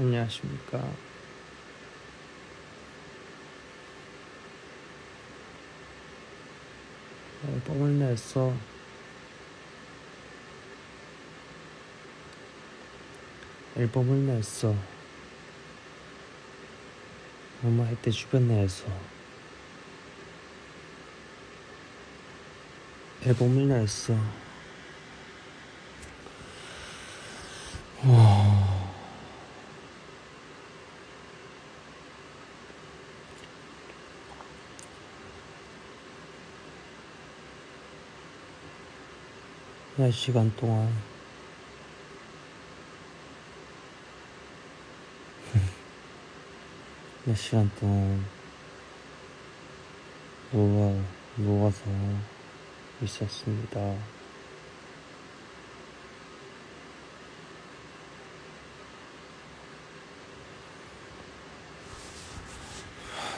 안녕하십니까. 앨범을 냈어. 앨범을 냈어. 엄마 할때 주변 내에서 앨범을 냈어. 몇 시간 동안 몇 시간 동안 누워, 누워서 있었습니다.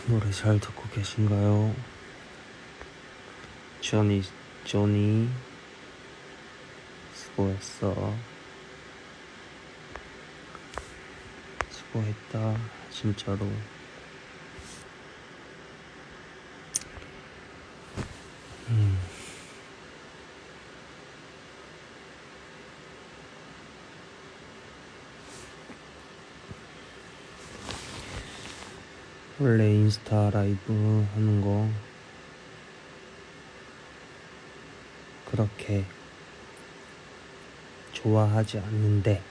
노래 잘 듣고 계신가요? 조니, 조니, 수고했어. 수고했다, 진짜로. 음. 원래 인스타 라이브 하는 거 그렇게 좋아하지 않는데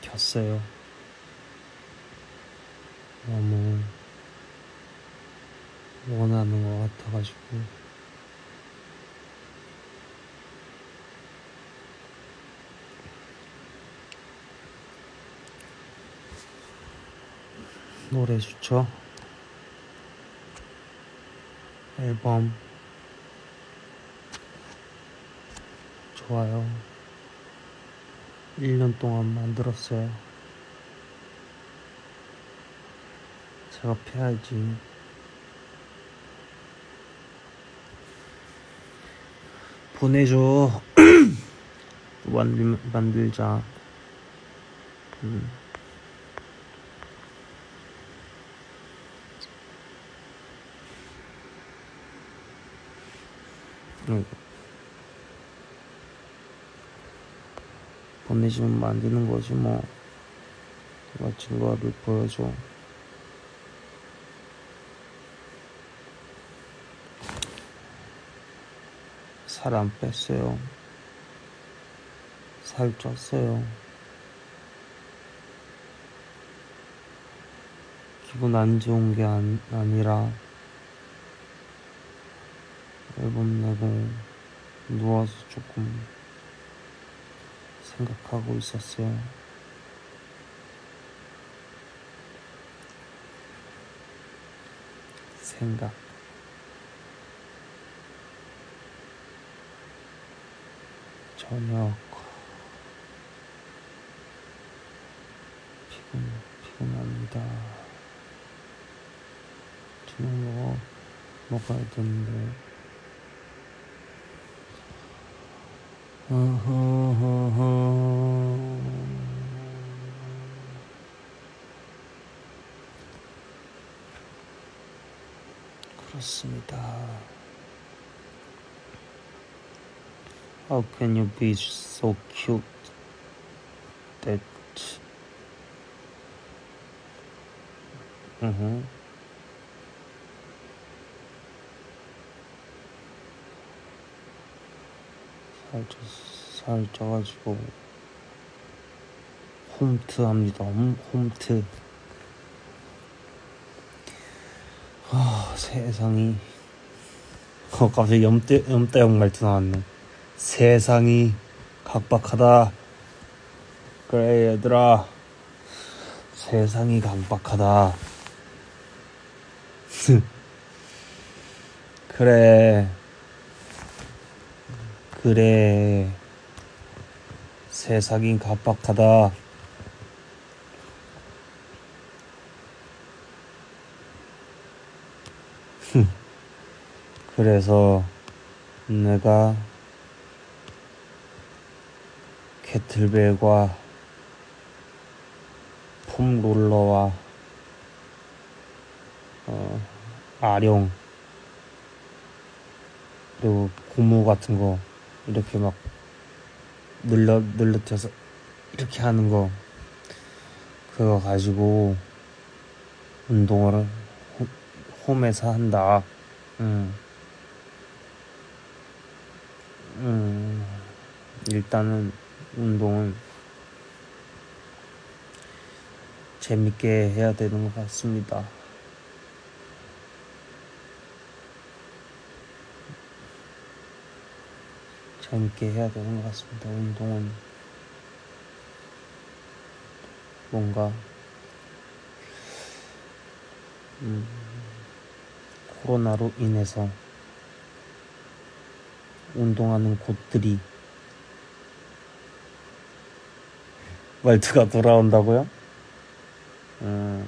켰어요. 너무 원하는 것 같아가지고 노래 좋죠? 앨범 좋아요. 1년 동안 만들었어요. 작업해야지. 보내줘. 만들, 만들자. 음. 응. 보내주면 만드는 거지 뭐. 내가 증거를 보여줘. 살 안 뺐어요. 살 쪘어요. 기분 안 좋은 게 아니, 아니라 앨범 내고 누워서 조금 생각하고 있었어요. 생각. 저녁. 피곤, 피곤합니다. 저녁 먹어, 먹어야 되는데. 그렇습니다. How can you be so cute that uh-huh. 살쪄, 살쪄가지고 홈트 합니다. 홈트. 아 세상이 어 갑자기 염대 염대형 말투 나왔네. 세상이 각박하다. 그래 얘들아 세상이 각박하다. 그래 그래 세상이 각박하다. 그래서 내가 캐틀벨과 폼 롤러와 어, 아령 그리고 고무 같은 거 이렇게 막 늘러 늘러져서 이렇게 하는 거 그거 가지고 운동을 홈에서 한다. 음. 음. 일단은 운동은 재밌게 해야 되는 것 같습니다. 재밌게 해야 되는 것 같습니다. 운동은 뭔가 음, 코로나로 인해서 운동하는 곳들이 말투가 돌아온다고요? 음,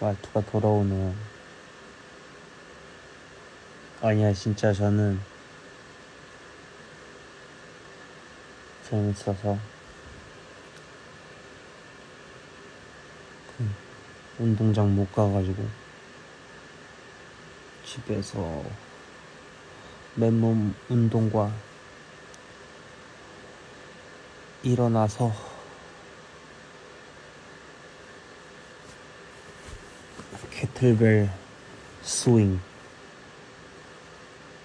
말투가 돌아오네요. 아니야, 진짜 저는 재밌어서 그 운동장 못 가가지고 집에서 맨몸 운동과 일어나서 캐틀벨 스윙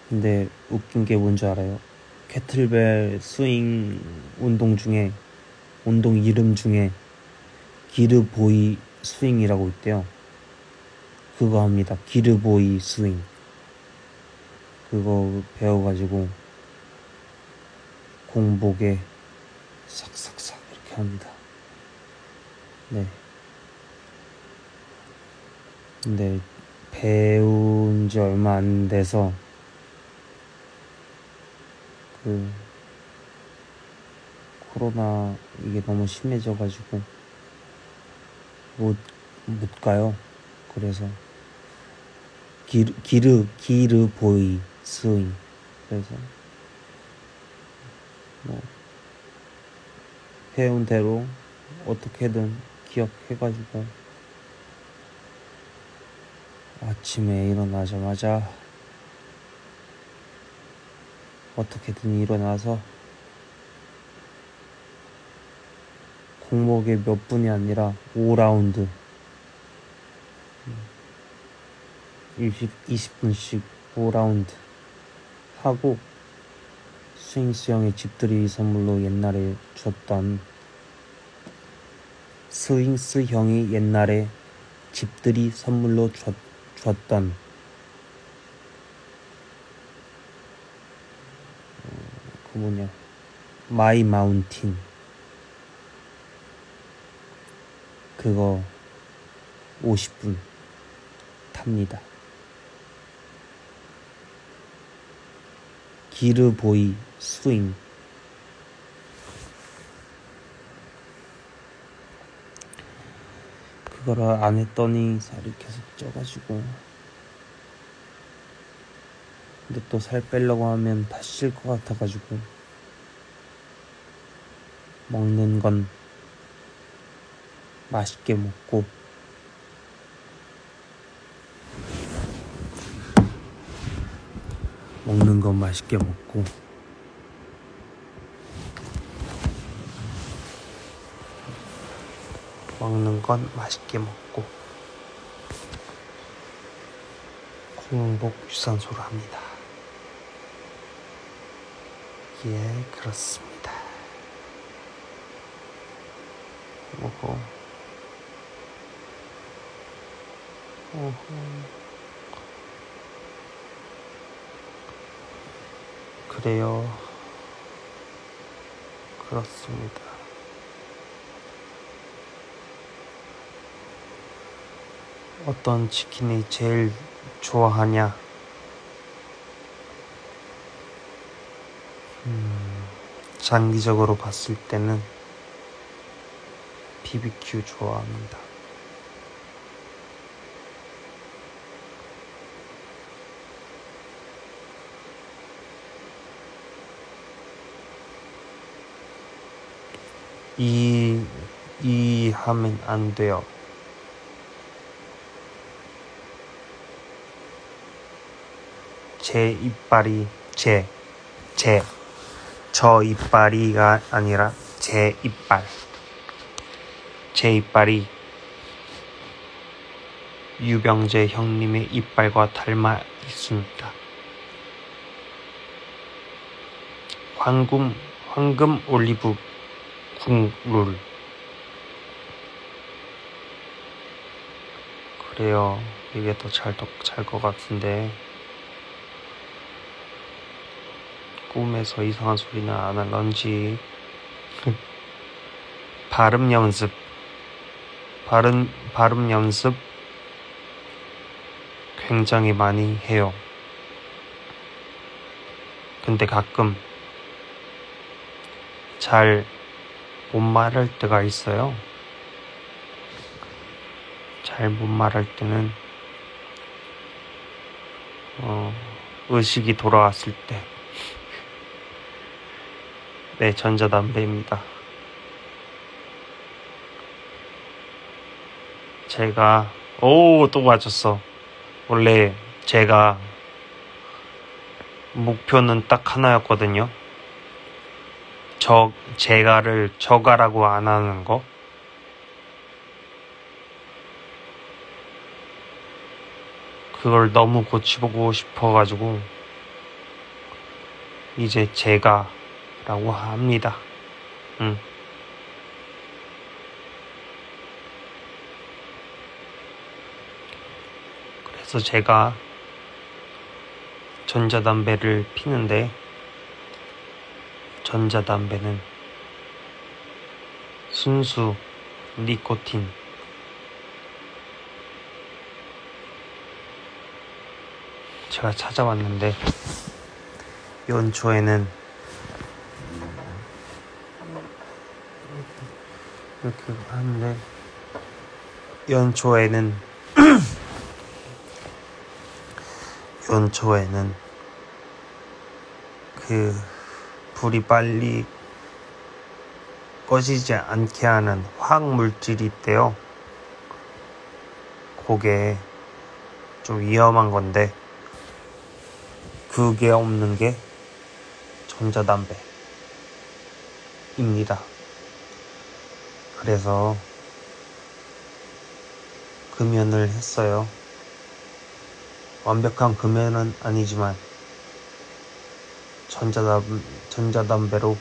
근데 웃긴 게 뭔지 알아요? 캐틀벨 스윙 운동 중에 운동 이름 중에 기르보이 스윙이라고 있대요. 그거 합니다. 기르보이 스윙. 그거 배워가지고 공복에 싹싹싹 이렇게 합니다. 네. 근데 배운 지 얼마 안 돼서 그 코로나 이게 너무 심해져가지고 못, 못 가요. 그래서 기르 기르 기르 보이 스윙 그래서 뭐 배운 대로 어떻게든 기억해가지고 아침에 일어나자마자 어떻게든 일어나서 공목에 몇 분이 아니라 5라운드 20, 20분씩 5라운드 하고 스윙스 형의 집들이 선물로 옛날에 줬던 스윙스 형이 옛날에 집들이 선물로 줬, 줬던 그 뭐냐 마이 마운틴. 그거 50분 탑니다. 기르보이 스윙. 그거를 안 했더니 살이 계속 쪄가지고 근데 또 살 빼려고 하면 다시 찔 것 같아가지고 먹는 건 맛있게 먹고. 먹는 건 맛있게 먹고. 먹는 건 맛있게 먹고. 공복 유산소를 합니다. 예, 그렇습니다. 오호. 오호. 그래요. 그렇습니다. 어떤 치킨이 제일 좋아하냐? 음, 장기적으로 봤을 때는 BBQ 좋아합니다. 이 이해하면 안 돼요. 제 이빨이 제, 제, 저 이빨이가 아니라 제 이빨. 제 이빨이 유병재 형님의 이빨과 닮아 있습니다. 황금, 황금 올리브 국룰. 그래요. 이게 더 잘, 잘 것 같은데. 꿈에서 이상한 소리는 안 할런지. 발음 연습. 발음, 발음 연습 굉장히 많이 해요. 근데 가끔 잘 못 말할 때가 있어요. 잘 못 말할 때는 어, 의식이 돌아왔을 때. 네, 전자담배입니다. 제가, 오, 또 맞았어. 원래 제가 목표는 딱 하나였거든요. 저, 제가를 저가라고 안 하는 거. 그걸 너무 고치보고 싶어가지고, 이제 제가 라고 합니다. 응. 그래서 제가 전자담배를 피는데, 전자담배는 순수 니코틴 제가 찾아왔는데 연초에는 이렇게 하는데 연초에는 연초에는 그 불이 빨리 꺼지지 않게 하는 화학 물질이 있대요. 그게 좀 위험한 건데 그게 없는 게 전자담배입니다. 그래서 금연을 했어요. 완벽한 금연은 아니지만 전자담, 전자담배로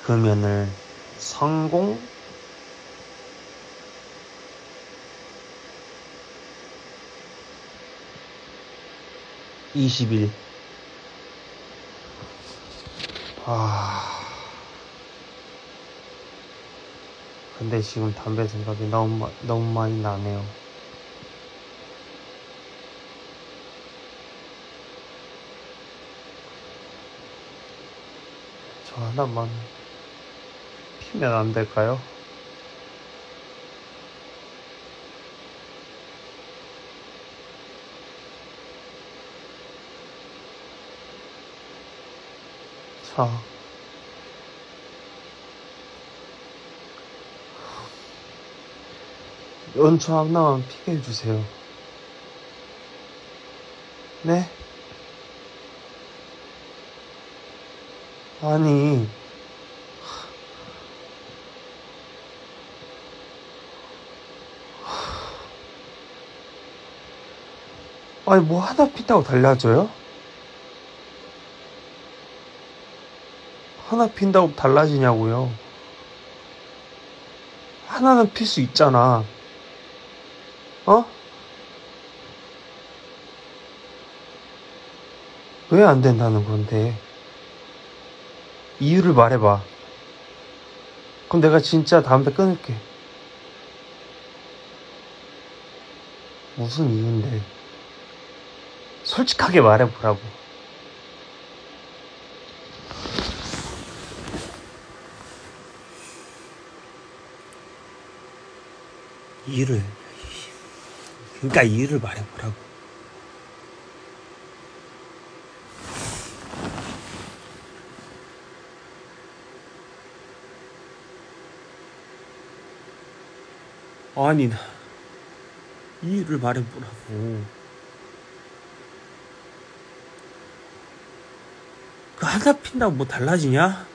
금연을 성공? 이십일 아. 근데 지금 담배 생각이 너무, 너무 많이 나네요. 저 하나만 피면 안 될까요? 자. 연초 하나만 피게 해주세요. 네? 아니, 아니, 뭐 하나 핀다고 달라져요? 하나 핀다고 달라지냐고요. 하나는 필 수 있잖아. 어? 왜 안 된다는 건데? 이유를 말해봐. 그럼 내가 진짜 담배 끊을게. 무슨 이유인데? 솔직하게 말해보라고. 이유를, 그러니까 이유를 말해보라고. 아니 이유를 말해보라고 그 하나 핀다고 뭐 달라지냐?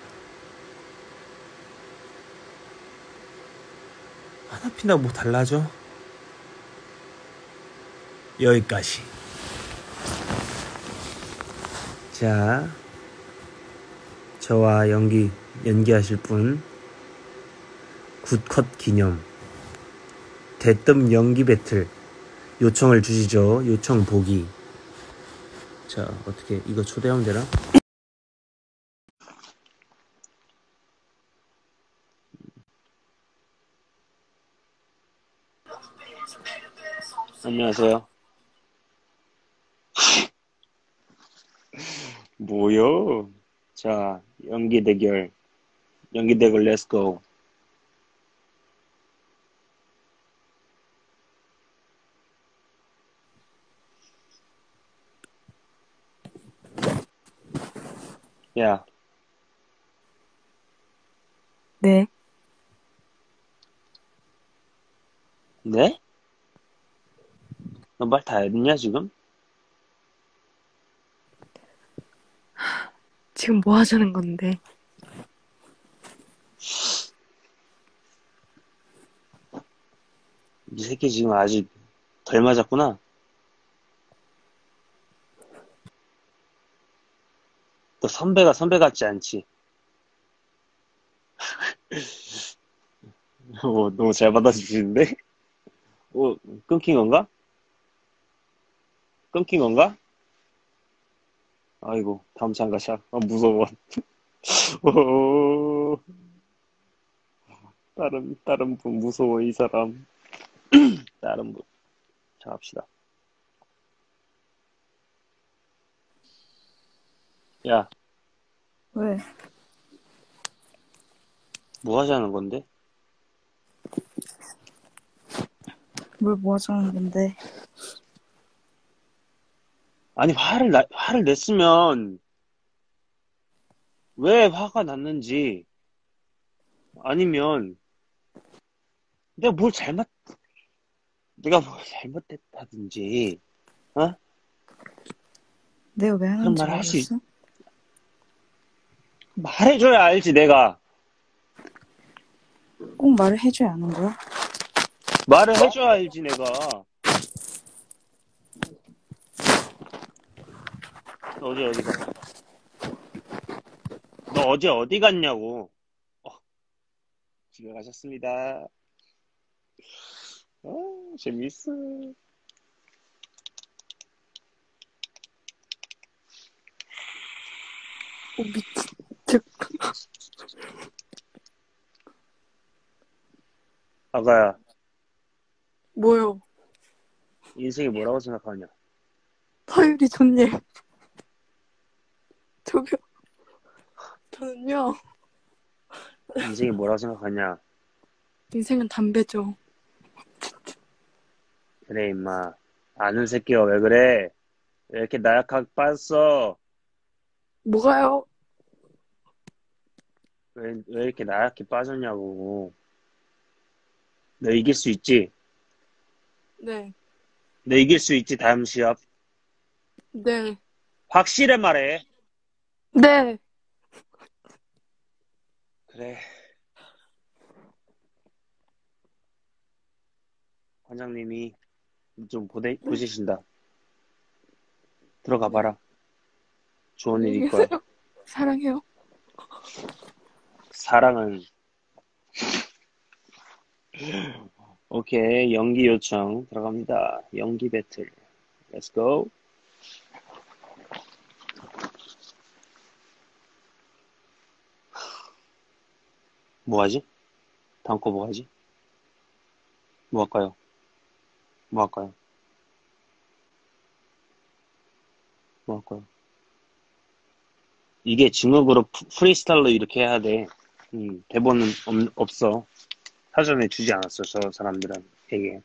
하나 핀다고 뭐 달라져? 여기까지 자 저와 연기 연기하실 분 굿컷 기념 대뜸 연기 배틀 요청을 주시죠. 요청 보기. 자, 어떻게 이거 초대하면 되나? 안녕하세요. 뭐요? 자, 연기 대결. 연기 대결 렛츠고. 야, 네. 네? 너 말 다 했냐, 지금? 지금 뭐 하자는 건데? 이 새끼 지금 아직 덜 맞았구나. 너 선배가 선배 같지 않지? 어, 너무 잘 받아주시는데? 어, 끊긴 건가? 끊긴 건가? 아이고, 다음 참가샷. 아, 무서워. 어, 다른, 다른 분 무서워, 이 사람. 다른 분. 자, 합시다. 야, 왜? 뭐 하자는 건데? 뭘 뭐 하자는 건데? 아니, 화를, 나, 화를 냈으면, 왜 화가 났는지, 아니면, 내가 뭘 잘못, 내가 뭘 잘못했다든지, 내가 왜 그런 하는지 말을 할수 있- 알았어? 말해줘야 알지, 내가. 꼭 말을 해줘야 아는 거야? 말을 해줘야 알지, 내가. 너 어제 어디 갔어? 너 어제 어디 갔냐고. 어, 집에 가셨습니다. 어, 재밌어. 오, 미친. 즉, 아가야, 뭐요? 인생이 뭐라고 생각하냐? 서율이 좋네. 저기요. 저는요, 인생이 뭐라고 생각하냐? 인생은 담배죠. 그래, 임마. 아는 새끼가 왜 그래? 왜 이렇게 나약하게 빠졌어? 뭐가요? 왜, 왜 이렇게 나약해 빠졌냐고. 너 이길 수 있지? 네. 너 이길 수 있지, 다음 시합? 네. 확실해 말해. 네. 그래. 관장님이 좀 보내, 보시신다. 들어가 봐라. 좋은 일일 거야. 사랑해요. 사랑은. 오케이. 연기 요청 들어갑니다. 연기 배틀. Let's go. 뭐 하지? 다음 거 뭐 하지? 뭐 할까요? 뭐 할까요? 뭐 할까요? 이게 증업으로 프- 프리스타일로 이렇게 해야 돼. 음, 대본은 없, 없어. 사전에 주지 않았어, 저 사람들에게.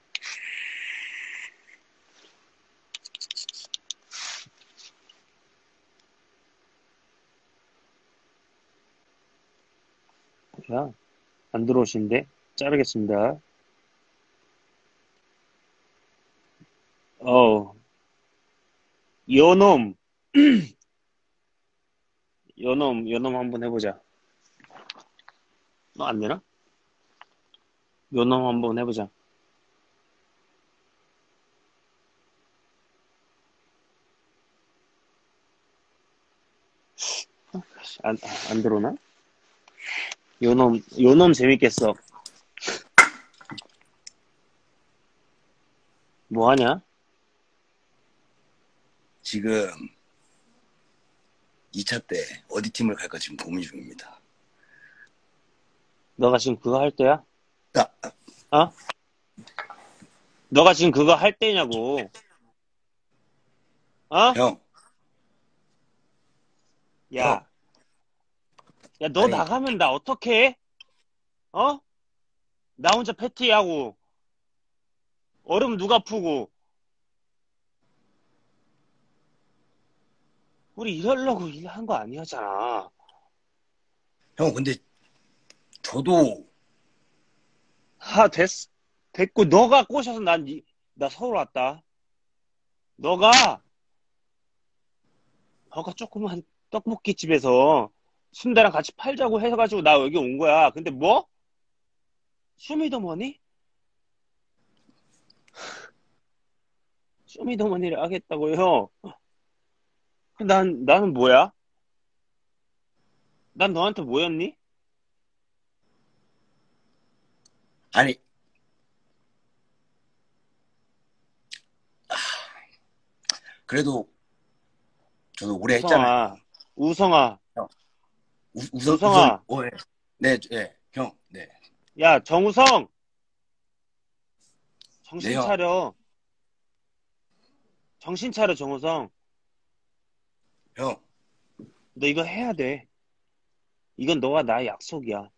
자, 안 들어오시는데 자르겠습니다. 어, 요놈, 요놈, 요놈 한번 해보자. 너 안 되나? 요놈 한번 해보자. 안, 안 들어오나? 요놈, 요놈 재밌겠어. 뭐 하냐? 지금 2차 때 어디 팀을 갈까 지금 고민 중입니다. 너가 지금 그거 할 때야? 아, 어? 너가 지금 그거 할 때냐고. 어? 형, 야. 야, 너 아니. 나가면 나 어떡해? 어? 나 혼자 패티하고. 얼음 누가 푸고. 우리 이러려고 일한 거 아니었잖아. 형 근데 저도 하, 됐, 됐고, 너가 꼬셔서 난, 이- 나 서울 왔다. 너가, 너가 조그만 떡볶이 집에서 순대랑 같이 팔자고 해가지고 나 여기 온 거야. 근데 뭐? 쇼미더머니? 쇼미더머니를 하겠다고요? 난, 나는 뭐야? 난 너한테 뭐였니? 아니 아, 그래도 저도 오래 했잖아요. 우성아, 우성아, 우, 우선 우성아. 우선 어, 예. 네, 예, 형, 네, 야, 정우성! 정신 네요. 차려. 정신 차려, 정우성. 형, 너 이거 해야 돼. 이건 너와 나의 약속이야.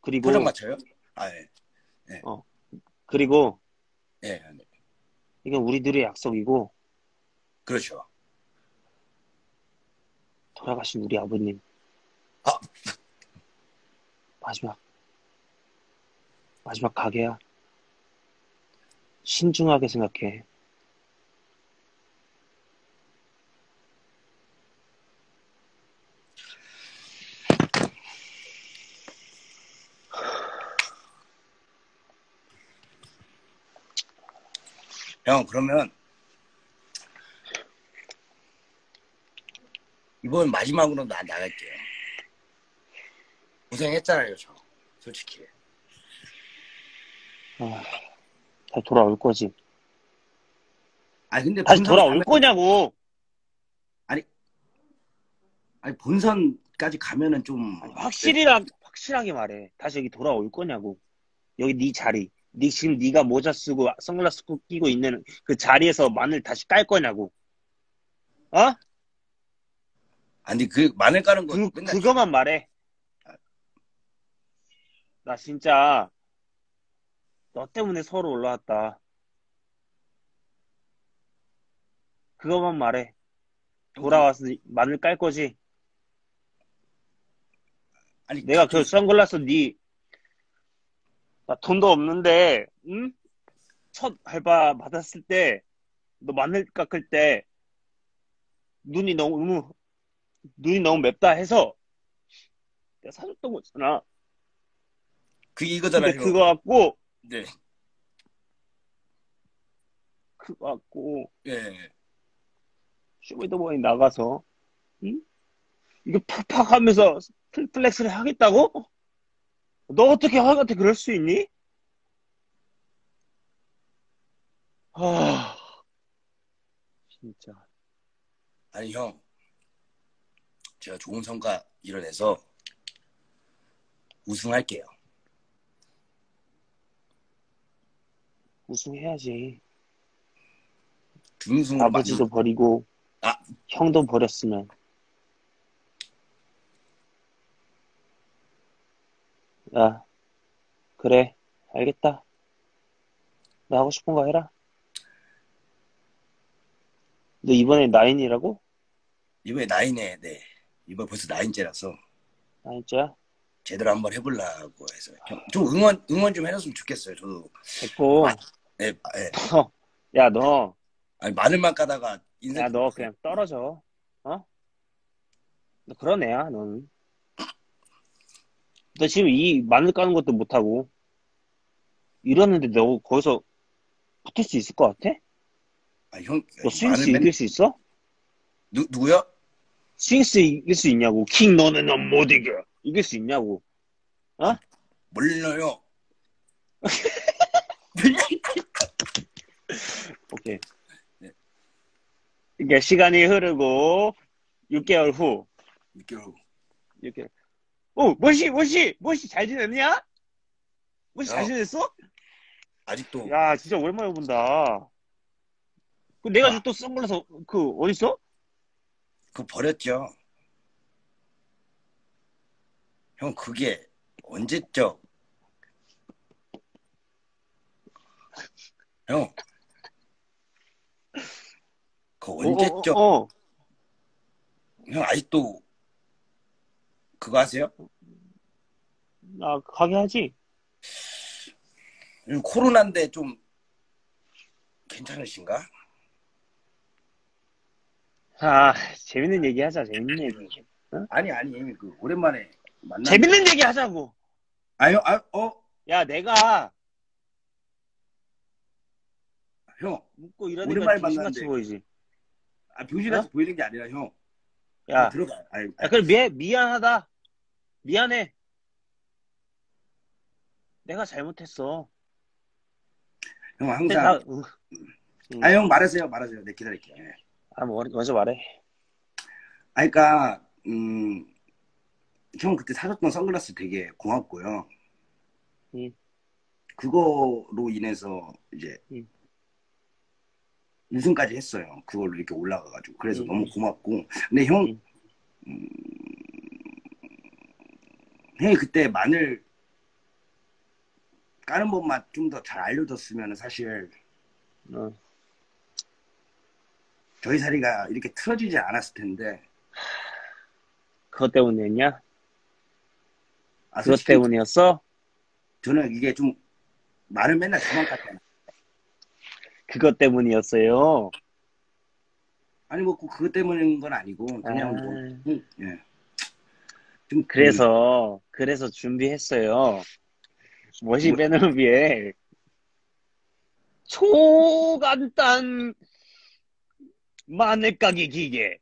그리고, 표정 맞춰요? 아, 예, 그리고, 예, 네. 이건 우리들의 약속이고, 그렇죠. 돌아가신 우리 아버님. 아. 마지막, 마지막 가게야. 신중하게 생각해. 형, 그러면 이번 마지막으로 나 나갈게요. 고생했잖아요, 저. 솔직히. 아, 다시 돌아올 거지. 아니 근데 다시 돌아올 가면- 거냐고! 아니 본선까지 가면은 좀 확실히라, 확실하게 말해. 다시 여기 돌아올 거냐고. 여기 네 자리. 네 지금 네가 모자 쓰고 선글라스 끼고 있는 그 자리에서 마늘 다시 깔 거냐고. 어? 아니 그 마늘 까는 거 그, 맨날 그거만 말해. 나 진짜 너 때문에 서울 올라왔다. 그거만 말해. 돌아와서 마늘 깔 거지. 아니 내가 그 선글라스 니, 나 돈도 없는데, 응? 첫 알바 받았을 때, 너 마늘 깎을 때, 눈이 너무, 눈이 너무 맵다 해서, 내가 사줬던 거잖아. 그 이거잖아요. 근데 그거 갖고, 네. 그거 갖고, 예. 쇼미더머니 나가서, 응? 이거 팍팍 하면서 fl- flex를 하겠다고? 너 어떻게 형한테 그럴 수 있니? 아, 진짜. 아니 형. 제가 좋은 성과 이뤄내서 우승할게요. 우승해야지. 준우승으로 아버지도 버리고, 아. 형도 버렸으면. 야, 그래, 알겠다. 너 하고 싶은 거 해라. 너 이번에 나인이라고? 이번에 나인에 네. 이번 벌써 나인째라서 나인째야? 제대로 한번 해보려고 해서 형, 좀 응원 응원 좀 해줬으면 좋겠어요. 저도 됐고, 예, 아, 예. 야, 너, 아니 마늘만 까다가 인생 야, 너 그냥 떨어져. 어? 너 그런 애야, 너 는. 너 지금 이 마늘 까는 것도 못하고. 이러는데 너 거기서 붙을 수 있을 것 같아? 아, 형 너 스윙스 맨- 이길 수 있어? 누 누구요? 스윙스 이길 수 있냐고. 킹 너는 넌 못 이겨. 이길 수 있냐고. 몰라요. 오케이. 네. 그러니까 시간이 흐르고 6개월 후 6개월 후. 6개월. 오, 뭐시, 뭐시, 뭐시 잘 지냈냐? 뭐시 잘 야. 지냈어? 아직도 야, 진짜 오랜만에 본다. 그 내가 아. 또 선글라스 그 어딨어? 그거 버렸죠. 형 그게 언제적? 형. 그 언제적? 어, 어, 어. 형 아직도 그거 하세요? 나 가게 하지. 요즘 코로나인데 좀 괜찮으신가? 아, 재밌는 얘기 하자. 재밌는 얘기. 아니 아니 그 오랜만에 만나. 재밌는 얘기 하자고. 아유 아 어. 야, 내가 형, 묻고 이러니까 오랜만에 만났는데. 보이지. 아, 병신같이 보이는 게 아니라 형. 야, 들어가. 아니, 야, 그래 미 미안하다. 미안해. 내가 잘못했어. 형 근데 나, 항상. 응. 아, 형 말하세요, 말하세요. 네, 기다릴게요. 예. 아, 뭐, 먼저 말해. 아, 그니까, 음, 형 그때 사줬던 선글라스 되게 고맙고요. 응. 그거로 인해서 이제 응. 우승까지 했어요. 그걸로 이렇게 올라가가지고. 그래서 응. 너무 고맙고. 근데 형, 응. 음, 형이 그때 마늘 까는 법만 좀더 잘 알려줬으면 사실 어. 저희 사리가 이렇게 틀어지지 않았을 텐데. 그것 때문이었냐? 아, 그것 때문이었어? 저는 이게 좀 말을 맨날 저만 깠잖아. 그것 때문이었어요. 아니 뭐꼭 그것 때문인 건 아니고 그냥 아. 뭐 음, 예. 좀 그래서, 그래서 준비했어요. 빼는 위해 초간단 마늘 까기 기계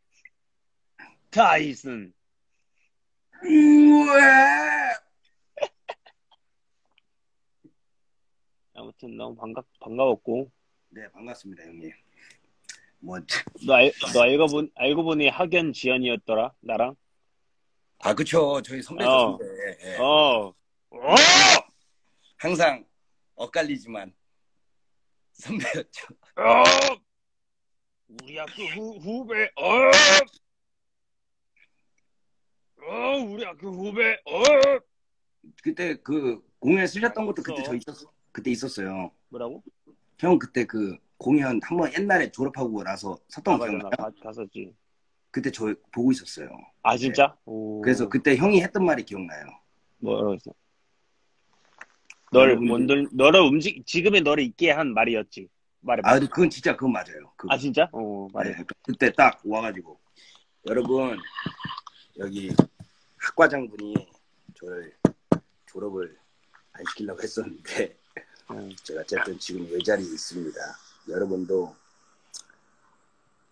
다이슨. 음, 우에 아무튼 너무 반가, 반가웠고. 네 반갑습니다 형님. 뭐 너, 알, 너 알고, 본, 알고 보니 학연 지연이었더라 나랑 아, 그쵸. 저희 선배죠, 어. 선배. 예. 어. 어! 항상 엇갈리지만 선배였죠. 어! 우리 학교 후, 후배, 어! 어, 우리 학교 후배, 어! 그때 그 공연 쓰셨던 것도. 그때 저 있었, 그때 있었어요. 뭐라고? 형 그때 그 공연 한 번 옛날에 졸업하고 나서 섰던 아, 거 맞아, 기억나요? 나 가- 갔었지. 그때 저 보고 있었어요. 아, 진짜? 오. 그래서 그때 형이 했던 말이 기억나요. 뭐라고 했어? 널, 여러분들- 뭔들, 너를 움직, 지금의 너를 있게 한 말이었지. 말해봐. 아, 근데 그건 진짜 그건 맞아요. 그거. 아, 진짜? 어, 말해. 네, 그때 딱 와가지고 여러분 여기 학과장분이 저를 졸업을 안 시키려고 했었는데 응. 제가 어쨌든 지금 이 자리에 있습니다. 여러분도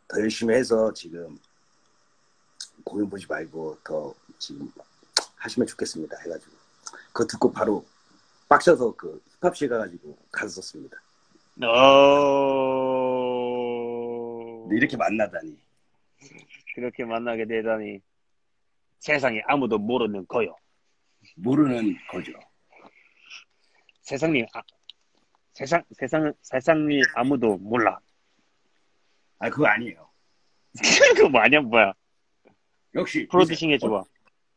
더 열심히 해서 지금 공연 보지 말고 더 지금 하시면 좋겠습니다. 해가지고 그거 듣고 바로 빡쳐서 그 힙합실 가가지고 가서 썼습니다. 어... 이렇게 만나다니 그렇게 만나게 되다니. 세상에 아무도 모르는 거요. 모르는 거죠. 세상이, 아, 세상, 세상, 세상이 아무도 몰라. 아 그거 아니에요. 그거 뭐 아니야, 뭐야. 역시 프로듀싱 해줘봐.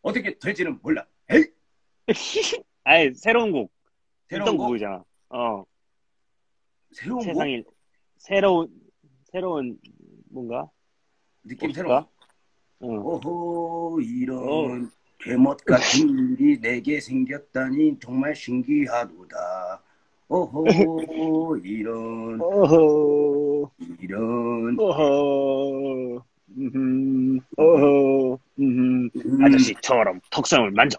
어떻게 될지는 몰라. 에이 아니, 새로운 곡. 새로운 거? 곡이잖아. 어. 새로운 거 세상이, 새로운, 새로운, 뭔가? 느낌? 새로운. 거. 응. 오호 이런 어. 괴못 같은 일이 내게 생겼다니 정말 신기하도다. 오호 이런 어허. 이런 여 러분. 어허, 음, 어허, 음, 음, 아저씨처럼 턱선을 만져.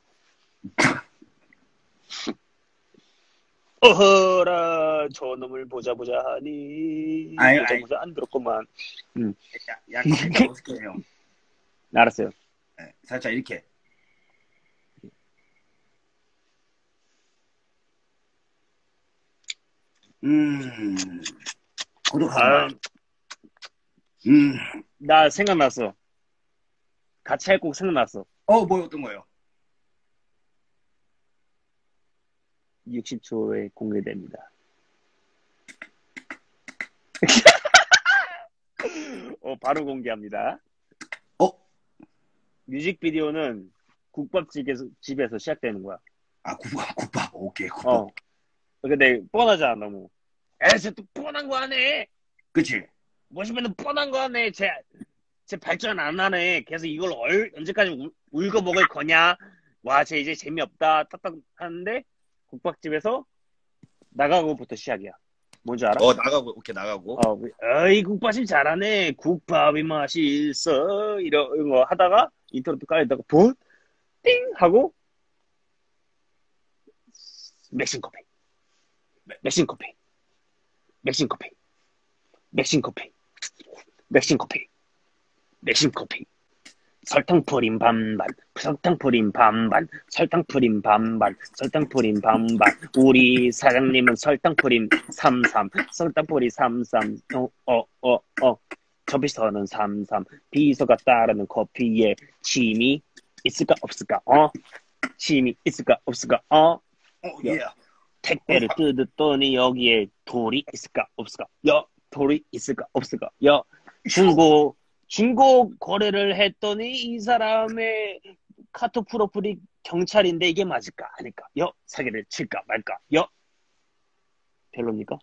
어허라, 저놈을 보자 보자 하니. 아유, 보자 아유. 보자 안 들었구만. 야, 야, 살짝 어떻게 해요? 알았어요. 네, 살짝 이렇게. 음, 고독한 아, 맛. 음, 나 생각났어. 같이 할 곡 생각났어. 어, 뭐 어떤 거요? 60초에 공개됩니다. 어, 바로 공개합니다. 어? 뮤직비디오는 국밥집에서 집에서 시작되는 거야. 아, 국밥, 국밥. 오케이, 국밥. 어. 근데 뻔하잖아, 너무. 에이, 쟤또 뻔한 거 하네. 그치? 뭐시면 뻔한 거 하네. 쟤, 쟤 발전 안 하네. 계속 이걸 얼, 언제까지 울, 울고 먹을 거냐. 와, 쟤 이제 재미없다. 딱딱 하는데, 국밥집에서 나가고부터 시작이야. 뭔지 알아? 어, 나가고, 오케이, 나가고. 어, 어이, 국밥이 잘하네. 국밥이 맛있어. 이런 거 하다가, 또 깔다가, 붓, 띵! 하고, 맥신 커피. 맥신 커피. 맥신 커피. 맥신 커피. 맥신 커피. 맥신 커피. 설탕 뿌린 반반, 설탕 뿌린 반반, 설탕 뿌린 반반, 설탕 뿌린 반반. 우리 사장님은 설탕 뿌린 삼삼, 설탕 뿌린 삼삼. 어, 어, 어, 어. 접이서는 삼삼. 비서가 따르는 커피에 침이 있을까 없을까? 어? 침이 있을까 없을까? 어? 어, 예. 택배를 뜯었더니 여기에 돌이 있을까 없을까? 여 돌이 있을까 없을까? 여 중고 중고 거래를 했더니 이 사람의 카톡 프로필이 경찰인데 이게 맞을까 아닐까? 여 사기를 칠까 말까? 여 별로입니까?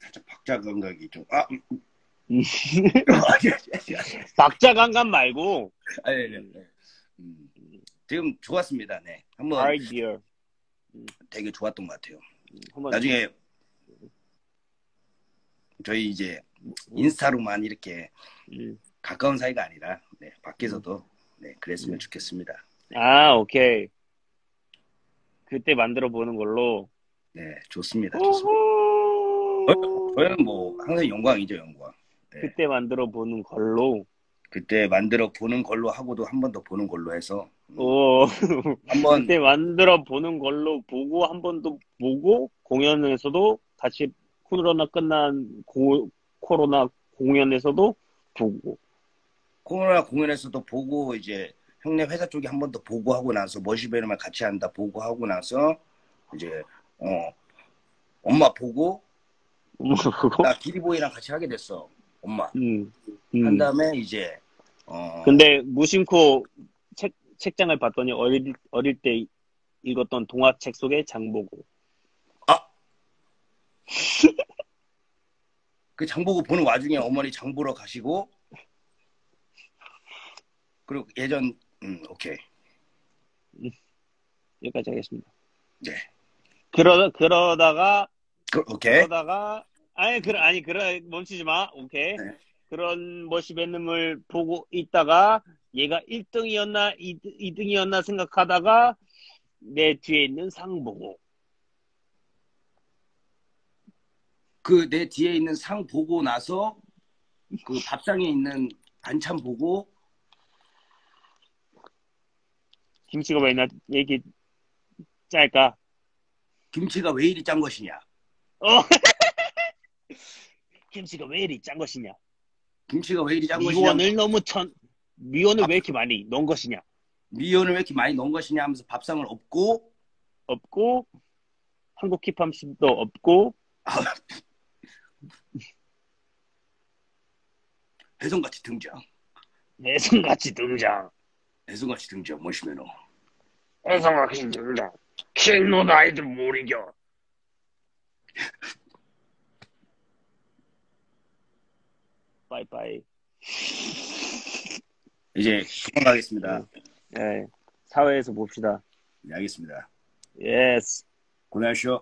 살짝 박자 감각이 좀, 아, 음, 음. 음. 아니, 아니, 아니. 박자 감각 말고 아니, 아니, 아니. 음, 지금 좋았습니다. 네. 한번 아이디어 되게 좋았던 것 같아요. 나중에 저희 이제 인스타로만 이렇게 음. 가까운 사이가 아니라 네, 밖에서도 네, 그랬으면 좋겠습니다. 아 오케이 그때 만들어 보는 걸로 네, 좋습니다. 좋습니다. 저는 뭐 항상 영광이죠, 영광. 네. 그때 만들어 보는 걸로 그때 만들어 보는 걸로 하고도 한 번 더 보는 걸로 해서 음, 오. 한번 그때 만들어 보는 걸로 보고 한 번 더 보고 공연에서도 다시 코로나 끝난 고, 코로나 공연에서도 보고. 코로나 공연에서도 보고 이제 형네 회사 쪽에 한 번 더 보고 하고 나서 머시베르만 같이 한다 보고 하고 나서 이제 어 엄마 보고 나 기리보이랑 같이 하게 됐어 엄마. 음, 한 음. 다음에 이제 어. 근데 무심코 책 책장을 봤더니 어릴 어릴 때 읽었던 동화책 속의 장보고 그 장보고 보는 와중에 어머니 장 보러 가시고 그리고 예전 음 오케이 여기까지 하겠습니다. 네 그러 그러다가 그, 오케이 그러다가 아니 그러 아니 그러 멈추지 마. 오케이. 네. 그런 머시베놈을 보고 있다가 얘가 1등이었나 2, 등이었나 생각하다가 내 뒤에 있는 상 보고 그 내 뒤에 있는 상 보고 나서 그 밥상에 있는 반찬 보고 김치가 왜 있나 얘기 짤까? 김치가 왜 이리 짠 것이냐 어. 김치가 왜 이리 짠 것이냐? 김치가 왜 이리 짠 것이냐 미원을 너무 천 미원을 왜 이렇게 많이 넣은 것이냐? 미연을 왜 이렇게 많이 넣은 것이냐 하면서 밥상을 엎고 없고 한국 힙합십도 없고 해성같이 등장 내성같이 등장. 해성같이 등장 멋이면은 내성같이 등장. 킹노 아이들 못 이겨. 빠이빠이. 이제 도망가겠습니다 네, 사회에서 봅시다. 네 알겠습니다 예스. 고생하시오.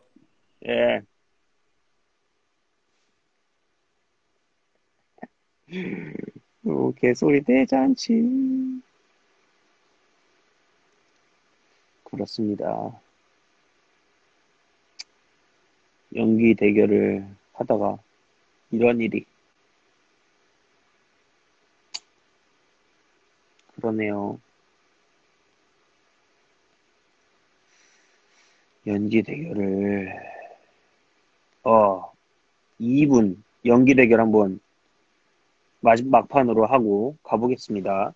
예. 오, 개소리 대잔치. 그렇습니다. 연기 대결을 하다가 이런 일이. 그러네요. 연기 대결을, 어, 2분 연기 대결 한번 마지막 막판으로 하고 가보겠습니다.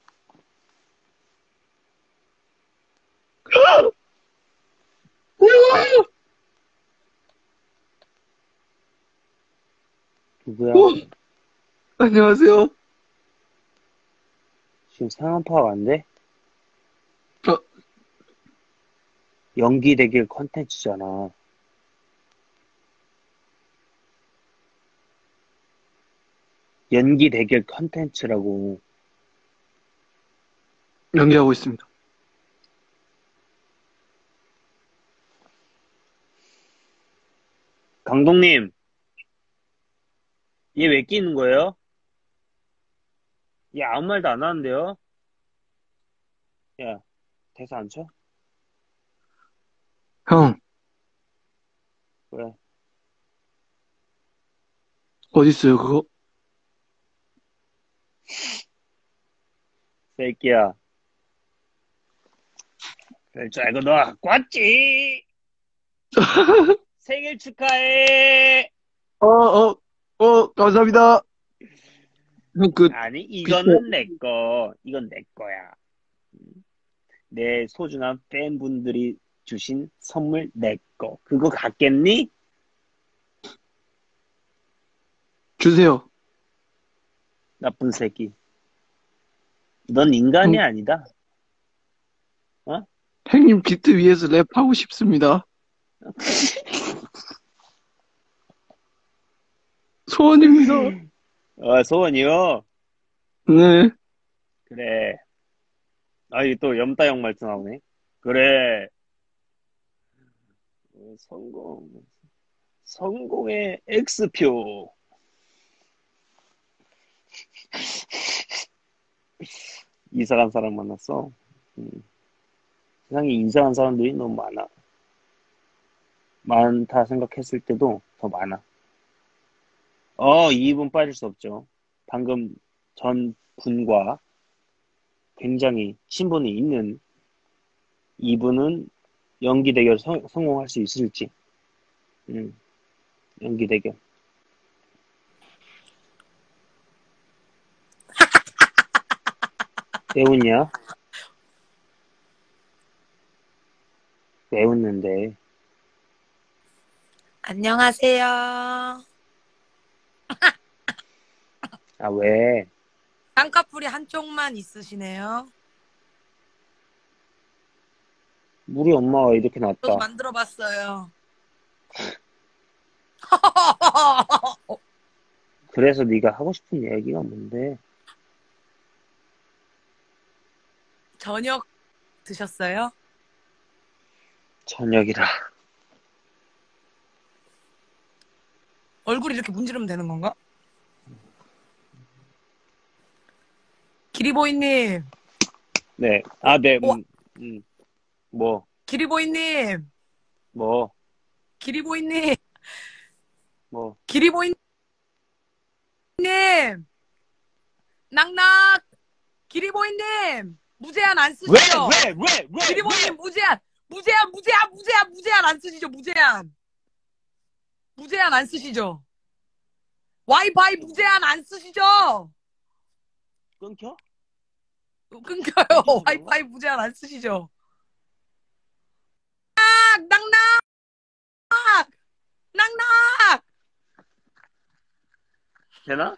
누구야? 안녕하세요. 지금 상황 파악 안 돼? 어. 연기 대결 컨텐츠잖아. 연기 대결 컨텐츠라고. 연기하고 있습니다. 강동님, 얘 왜 끼는 거예요? 얘 아무 말도 안 하는데요? 야, 대사 안 쳐? 형, 왜? 어딨어요, 그거? 새끼야. 그럴 줄 알고 너 갖고 왔지? 생일 축하해! 어, 어, 어, 감사합니다. 형, 그, 아니, 이거는 내 거. 이건 내 거야. 음. 내 소중한 팬분들이 주신 선물 내 거. 그거 갖겠니? 주세요. 나쁜 새끼. 넌 인간이 음. 아니다. 형님 비트 위에서 랩하고 싶습니다. 소원입니다. 어, 소원이요? 네. 그래. 아, 이게 또 염따형 말투 나오네. 그래. 어, 성공. 성공의 X표. 이상한 사람 만났어. 음. 세상에 이상한 사람들이 너무 많아. 많다 생각했을 때도 더 많아. 어, 이 부분 빠질 수 없죠. 방금 전 분과 굉장히 친분이 있는 이분은 연기 대결 성, 성공할 수 있을지. 음, 연기 대결. 왜 웃는데? 안녕하세요. 아, 왜? 쌍꺼풀이 한쪽만 있으시네요. 우리 엄마가 이렇게 저도 났다. 만들어 봤어요. 그래서 네가 하고 싶은 얘기가 뭔데? 저녁 드셨어요? 저녁이라. 얼굴 이렇게 문지르면 되는 건가? 기리보이님, 네. 아, 네. 우와. 음, 음. 뭐, 기리보이님, 뭐, 기리보이님, 뭐. 기리보이님, 낙낙, 기리보이님, 무제한 안 왜, 쓰시죠? 왜, 왜, 왜? 기리보이님 무제한, 무제한, 무제한, 무제한, 무제한 안 쓰시죠? 무제한. 무제한 안 쓰시죠? 와이파이 무제한 안 쓰시죠? 끊겨? 끊겨요. 와이파이 무제한 안 쓰시죠? 낙, 낙낙! 낙낙! 되나?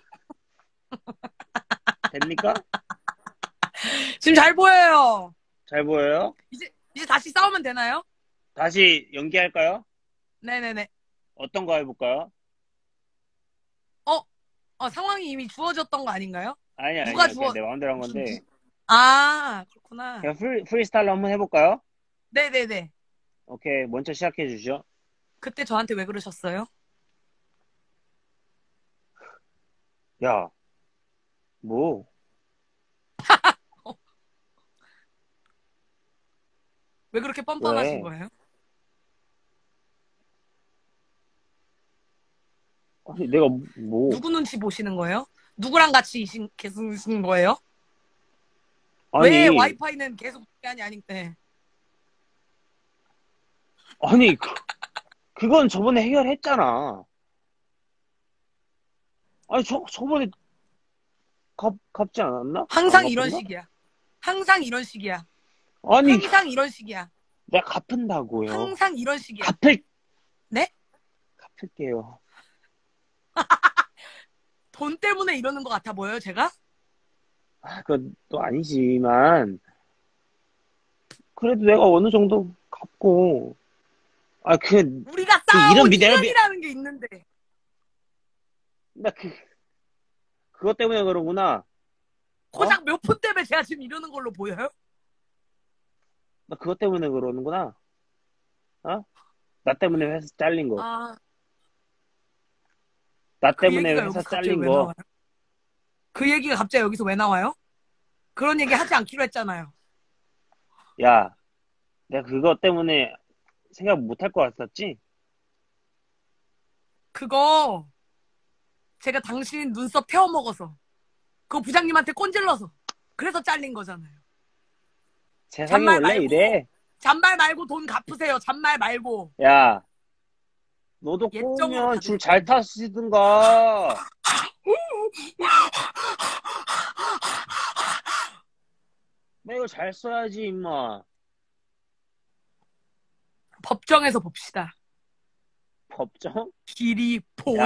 됩니까? 지금 잘 보여요. 잘 보여요? 이제, 이제 다시 싸우면 되나요? 다시 연기할까요? 네네네. 어떤 거 해볼까요? 어, 상황이 이미 주어졌던 거 아닌가요? 아니, 아니, 누가 그냥 주워- 내 마음대로 한 건데. 아, 그렇구나. 그냥 프리, 프리스타일로 한번 해볼까요? 네네네. 오케이, 먼저 시작해 주시죠. 그때 저한테 왜 그러셨어요? 야, 뭐? 왜 그렇게 뻔뻔하신 왜? 거예요? 아니, 내가 뭐? 누구 눈치 보시는 거예요? 누구랑 같이 이신, 계신 거예요? 아니, 왜 와이파이는 계속 시간이 아닌데? 아니, 그, 그건 저번에 해결했잖아. 아니, 저, 저번에 갚, 갚지 않았나? 항상 안 이런? 식이야. 항상 이런 식이야. 아니, 항상 이런 식이야. 내가 갚은다고요. 항상 이런 식이야. 갚을, 네? 갚을게요. 돈 때문에 이러는 것 같아 보여요, 제가? 아, 그건 또 아니지만, 그래도 내가 어느 정도 갚고, 아, 그, 우리가 그 싸운 이런 미- 내가 미- 인연이라는 게 있는데. 나 그, 그것 때문에 그러구나. 고작 몇푼 때문에 제가 지금 이러는 걸로 보여요? 나 그것 때문에 그러는구나. 어? 나 때문에 회사 잘린 거. 아, 나그 때문에 회사 잘린 왜 거. 그 얘기가 갑자기 여기서 왜 나와요? 그런 얘기 하지 않기로 했잖아요. 야, 내가 그것 때문에 생각 못 할 것 같았지? 그거 제가 당신 눈썹 태워 먹어서 그거 부장님한테 꼰질러서 그래서 잘린 거잖아요. 세상이 잔말 원래 말고. 이래. 잔말 말고 돈 갚으세요. 잔말 말고. 야, 너도 받을 줄잘 타시든가. 나 이거 잘 써야지, 임마. 법정에서 봅시다. 법정? 길이 보이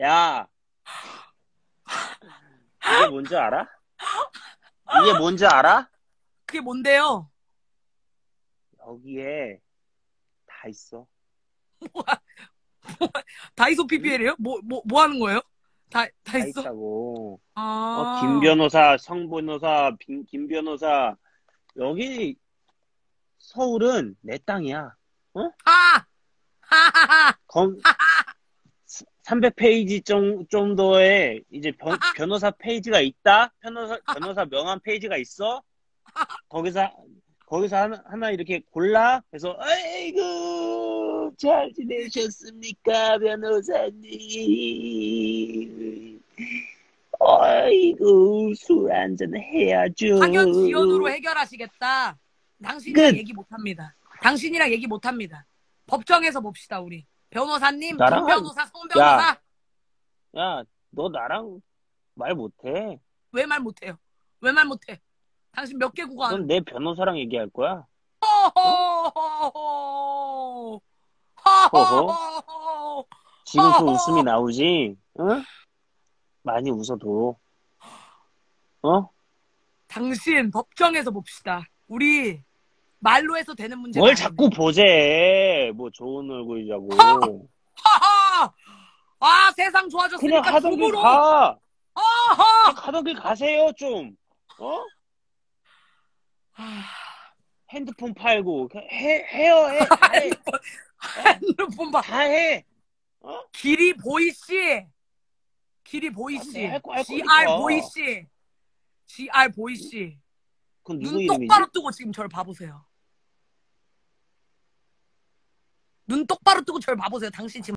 야. 이게 뭔지 알아? 이게 뭔지 알아? 그게 뭔데요? 여기에 다 있어. 다이소 PPL이에요? 뭐, 뭐, 뭐 하는 거예요? 다, 다 다 있어? 있다고. 아. 어, 김 변호사, 성 변호사, 김, 김 변호사. 여기 서울은 내 땅이야. 아! 하하하! 검, 300페이지 정, 정도의 이제 변, 변호사 페이지가 있다? 변호사, 변호사 명함 페이지가 있어? 거기서, 거기서 하나, 하나 이렇게 골라? 그래서, 아이고, 잘 지내셨습니까, 변호사님. 아이고, 술 한잔 해야죠. 학연 지연으로 해결하시겠다. 당신이랑 끝. 얘기 못 합니다. 당신이랑 얘기 못 합니다. 법정에서 봅시다, 우리. 변호사님, 나랑 김 변호사, 송 변호사. 야, 너 나랑 말 못해. 왜 말 못해요? 왜 말 못해? 당신 몇 개 국어 하는 넌내 변호사랑 얘기할 거야? 호호호호. 지금 그. 웃음이 나오지? 응? 많이 웃어도. 어? 당신 법정에서 봅시다. 우리 말로 해서 되는 문제가 뭘. 자꾸 보재. 뭐 좋은 얼굴이라고. 하하! 아, 세상 좋아졌으니까 그냥 가던 길 쭉으로. 가. 아하! 그냥 가던 길 가세요, 좀. 어? 아, 핸드폰 팔고. 해, 해요, 해. 다 해. 핸드폰 봐. 다 해. 길이 보이 씨. 길이 보이 씨. 할 거- 할 GR 거니까. 보이 씨. GR 보이 씨. 그건 누구 눈 이름이지? 똑바로 뜨고 지금 저를 봐보세요. 눈 똑바로 뜨고 저를 봐보세요. 당신 지금